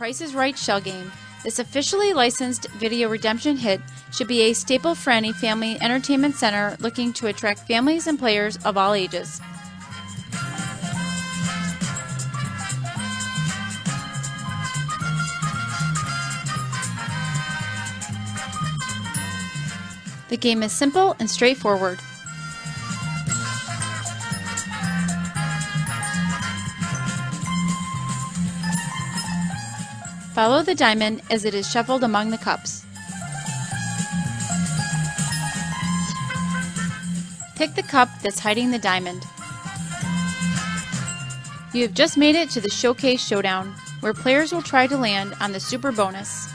Price is Right shell game. This officially licensed video redemption hit should be a staple for any family entertainment center looking to attract families and players of all ages. The game is simple and straightforward. Follow the diamond as it is shuffled among the cups. Pick the cup that's hiding the diamond. You have just made it to the Showcase Showdown, where players will try to land on the Super Bonus.